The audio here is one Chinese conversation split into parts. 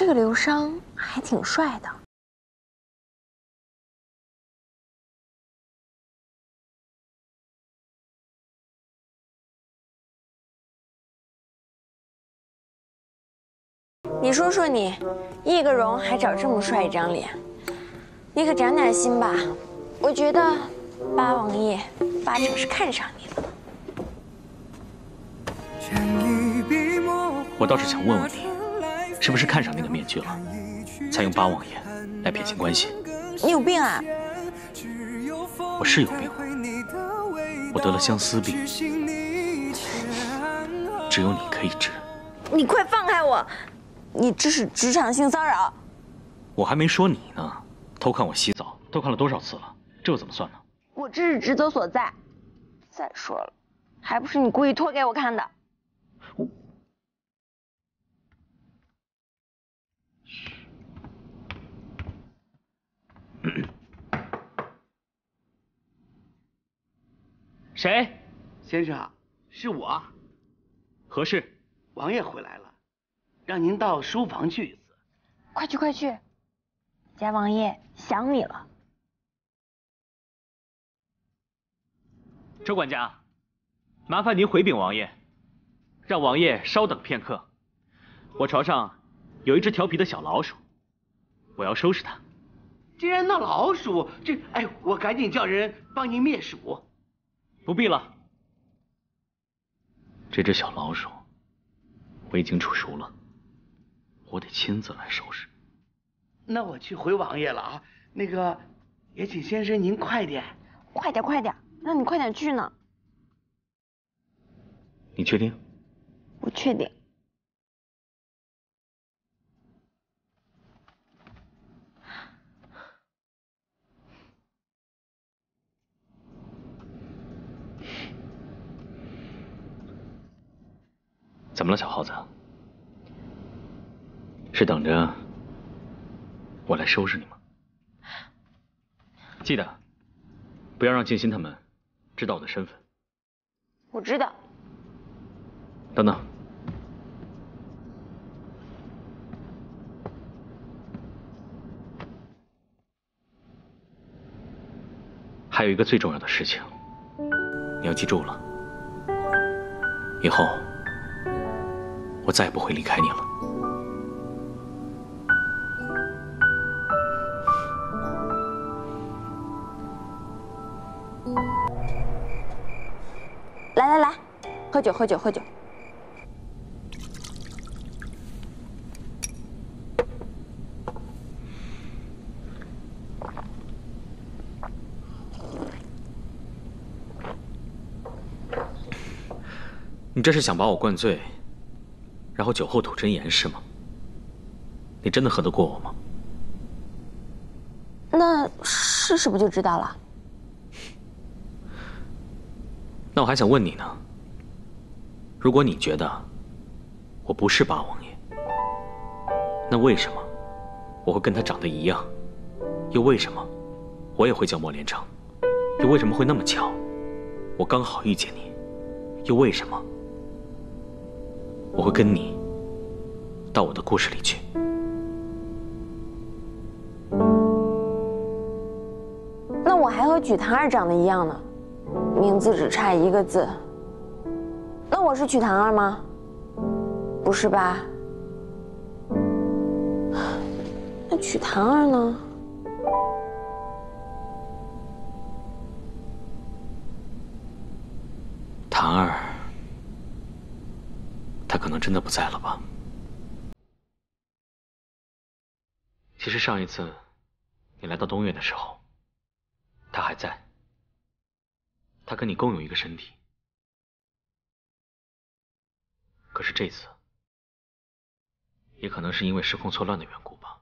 这个刘商还挺帅的。你说说你，易个容还找这么帅一张脸，你可长点心吧。我觉得八王爷八成是看上你了。我倒是想问问你，是不是看上那个面具了，才用八王爷来撇清关系？你有病啊！我是有病，我得了相思病，只有你可以治。你快放开我！你这是职场性骚扰。我还没说你呢，偷看我洗澡，偷看了多少次了？这又怎么算呢？我这是职责所在。再说了，还不是你故意脱给我看的。我。谁？先生，是我。何事？王爷回来了，让您到书房去一次。快去快去，家王爷想你了。周管家，麻烦您回禀王爷，让王爷稍等片刻。我床上有一只调皮的小老鼠，我要收拾它。竟然闹老鼠！这……哎，我赶紧叫人帮您灭鼠。不必了，这只小老鼠我已经煮熟了，我得亲自来收拾。那我去回王爷了啊！那个，也请先生您快点，快点，快点，让你快点去呢。你确定？我确定。怎么了，小耗子？是等着我来收拾你吗？记得不要让静心他们知道我的身份。我知道。等等，还有一个最重要的事情，你要记住了，以后。我再也不会离开你了。来来来，喝酒喝酒喝酒。你这是想把我灌醉？然后酒后吐真言是吗？你真的喝得过我吗？那试试不就知道了？那我还想问你呢。如果你觉得我不是八王爷，那为什么我会跟他长得一样？又为什么我也会叫莫连城？又为什么会那么巧，我刚好遇见你？又为什么？我会跟你到我的故事里去。那我还和举堂儿长得一样呢，名字只差一个字。那我是曲堂儿吗？不是吧？那曲堂儿呢？堂儿。他可能真的不在了吧？其实上一次你来到东岳的时候，他还在。他跟你共有一个身体，可是这次，也可能是因为时空错乱的缘故吧，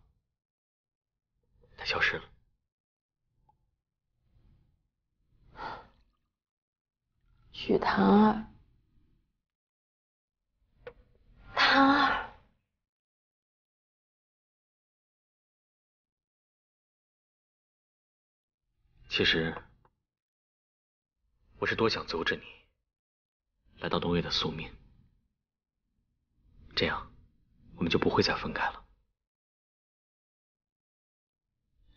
他消失了。许唐儿。唐儿，其实我是多想阻止你来到东岳的宿命，这样我们就不会再分开了。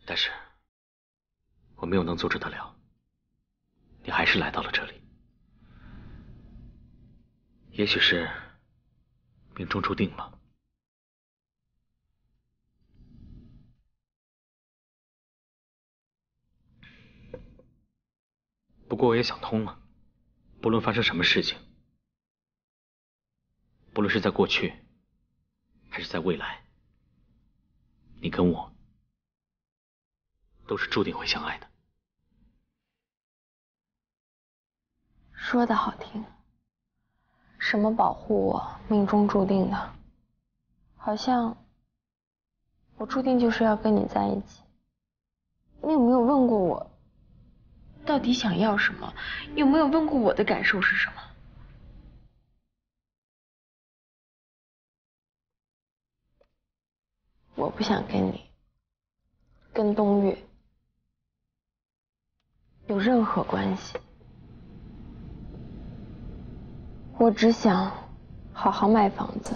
但是我没有能阻止得了，你还是来到了这里。也许是命中注定了。不过我也想通了，不论发生什么事情，不论是在过去还是在未来，你跟我都是注定会相爱的。说的好听，什么保护我，命中注定的，好像我注定就是要跟你在一起。你有没有问过我？到底想要什么？有没有问过我的感受是什么？我不想跟你，跟东岳有任何关系。我只想好好卖房子。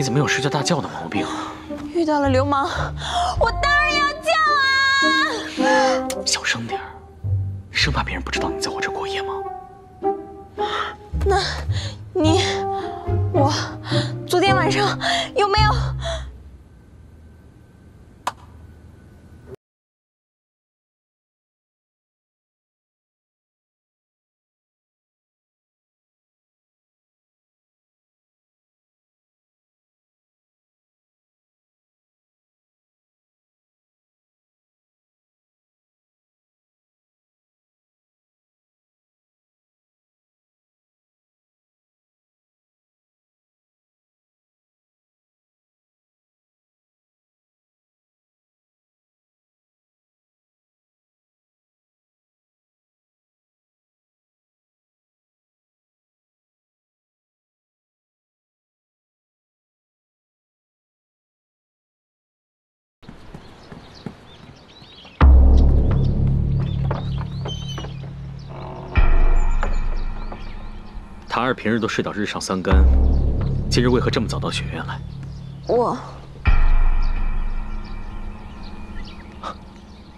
你怎么有睡觉大叫的毛病啊？遇到了流氓，我当然要叫啊！小声点生怕别人不知道你在我塔儿平日都睡到日上三竿，今日为何这么早到学院来？我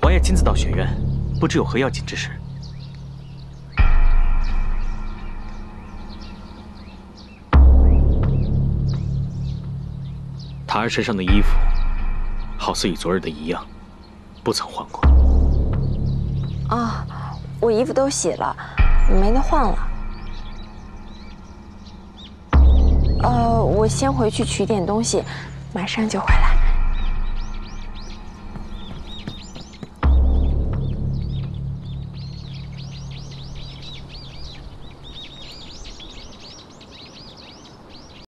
王爷亲自到学院，不知有何要紧之事。塔儿身上的衣服，好似与昨日的一样，不曾换过。啊，我衣服都洗了，没得换了。呃，我先回去取点东西，马上就回来。